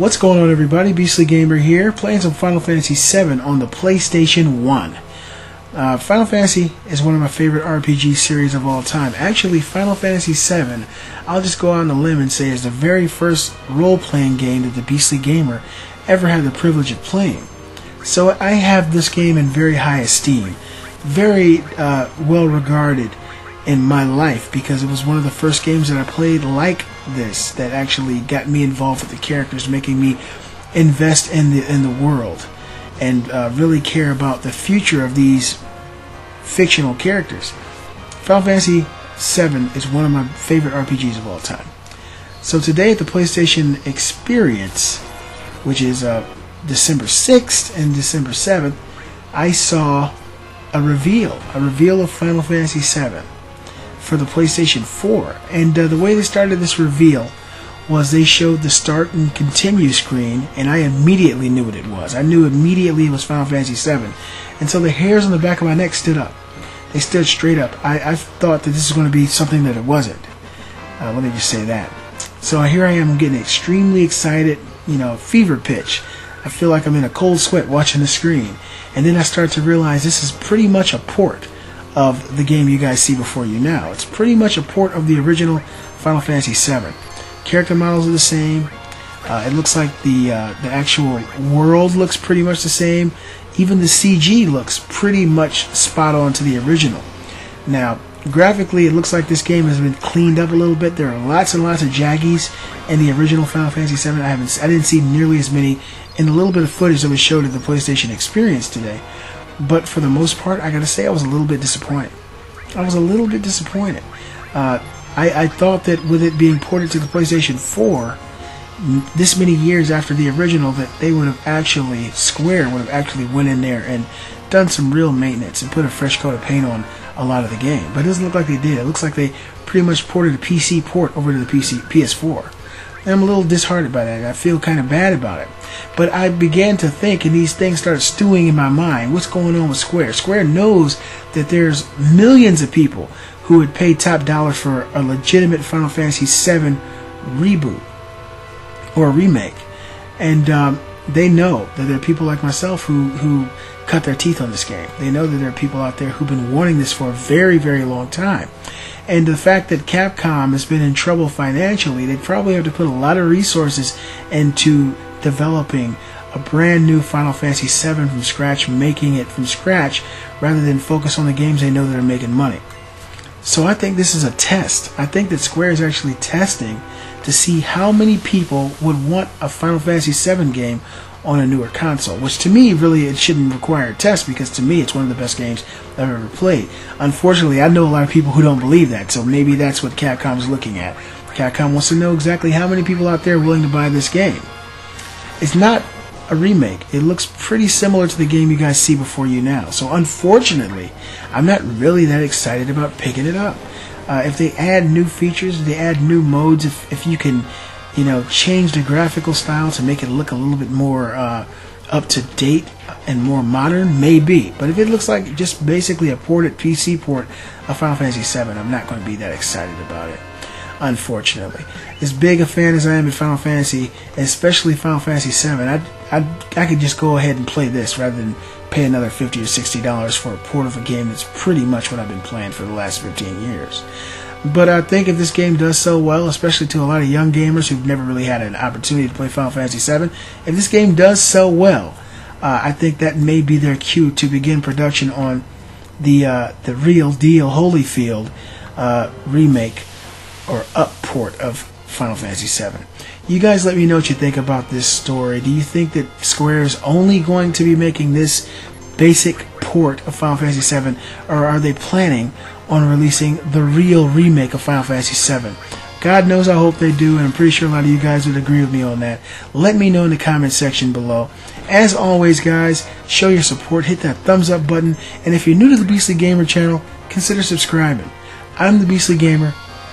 What's going on, everybody? Beastly Gamer here, playing some Final Fantasy VII on the PlayStation 1. Uh, Final Fantasy is one of my favorite RPG series of all time. Actually, Final Fantasy VII, I'll just go out on a limb and say, is the very first role playing game that the Beastly Gamer ever had the privilege of playing. So I have this game in very high esteem, very uh, well regarded in my life because it was one of the first games that I played like this that actually got me involved with the characters, making me invest in the in the world and uh, really care about the future of these fictional characters. Final Fantasy VII is one of my favorite RPGs of all time. So today at the PlayStation Experience, which is uh, December 6th and December 7th, I saw a reveal, a reveal of Final Fantasy VII for the PlayStation 4. And uh, the way they started this reveal was they showed the start and continue screen, and I immediately knew what it was. I knew immediately it was Final Fantasy VII. so the hairs on the back of my neck stood up. They stood straight up. I, I thought that this was going to be something that it wasn't. Uh, let me just say that. So here I am getting extremely excited, you know, fever pitch. I feel like I'm in a cold sweat watching the screen. And then I start to realize this is pretty much a port of the game you guys see before you now. It's pretty much a port of the original Final Fantasy VII. Character models are the same. Uh, it looks like the uh, the actual world looks pretty much the same. Even the CG looks pretty much spot on to the original. Now, graphically, it looks like this game has been cleaned up a little bit. There are lots and lots of jaggies in the original Final Fantasy VII. I haven't, I didn't see nearly as many in the little bit of footage that was showed at the PlayStation Experience today. But for the most part, I gotta say, I was a little bit disappointed. I was a little bit disappointed. Uh, I, I thought that with it being ported to the PlayStation 4, this many years after the original, that they would have actually, Square would have actually went in there and done some real maintenance and put a fresh coat of paint on a lot of the game. But it doesn't look like they did. It looks like they pretty much ported a PC port over to the PC PS4. I'm a little disheartened by that. I feel kind of bad about it. But I began to think, and these things started stewing in my mind. What's going on with Square? Square knows that there's millions of people who would pay top dollar for a legitimate Final Fantasy VII reboot or remake, and um, they know that there are people like myself who who cut their teeth on this game. They know that there are people out there who've been wanting this for a very very long time. And the fact that Capcom has been in trouble financially, they probably have to put a lot of resources into developing a brand new Final Fantasy VII from scratch, making it from scratch, rather than focus on the games they know that are making money. So I think this is a test. I think that Square is actually testing to see how many people would want a Final Fantasy VII game on a newer console, which to me really it shouldn't require a test because to me it's one of the best games I've ever played. Unfortunately, I know a lot of people who don't believe that, so maybe that's what Capcom is looking at. Capcom wants to know exactly how many people out there are willing to buy this game. It's not a remake. It looks pretty similar to the game you guys see before you now. So unfortunately, I'm not really that excited about picking it up. Uh, if they add new features, they add new modes, if, if you can, you know, change the graphical style to make it look a little bit more uh, up to date and more modern, maybe. But if it looks like just basically a ported PC port of Final Fantasy VII, I'm not going to be that excited about it unfortunately. As big a fan as I am in Final Fantasy, especially Final Fantasy VII, I I I could just go ahead and play this rather than pay another fifty or sixty dollars for a port of a game that's pretty much what I've been playing for the last fifteen years. But I think if this game does so well, especially to a lot of young gamers who've never really had an opportunity to play Final Fantasy VII, if this game does so well, uh, I think that may be their cue to begin production on the uh, the real deal Holyfield uh, remake or up port of Final Fantasy VII. You guys let me know what you think about this story. Do you think that Square is only going to be making this basic port of Final Fantasy VII, or are they planning on releasing the real remake of Final Fantasy VII? God knows I hope they do, and I'm pretty sure a lot of you guys would agree with me on that. Let me know in the comment section below. As always, guys, show your support, hit that thumbs up button, and if you're new to the Beastly Gamer channel, consider subscribing. I'm the Beastly Gamer,